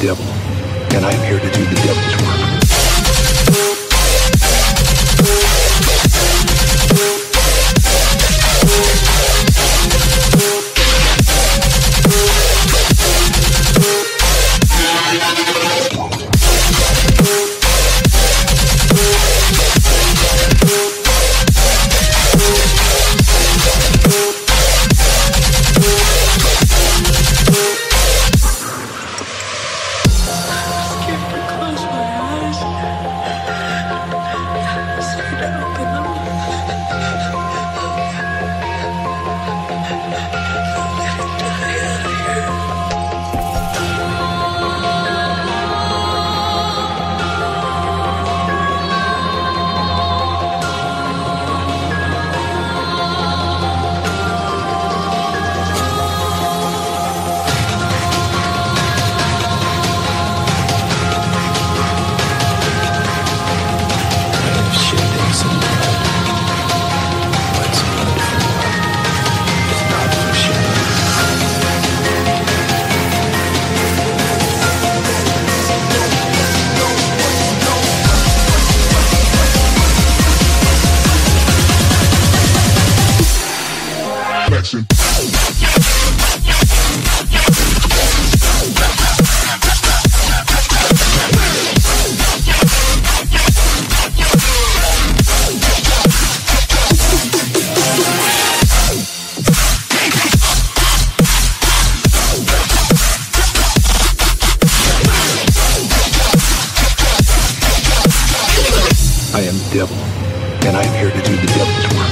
devil, and I am here to do the devil's Jackson. I am devil, and I am here to do the devil's work.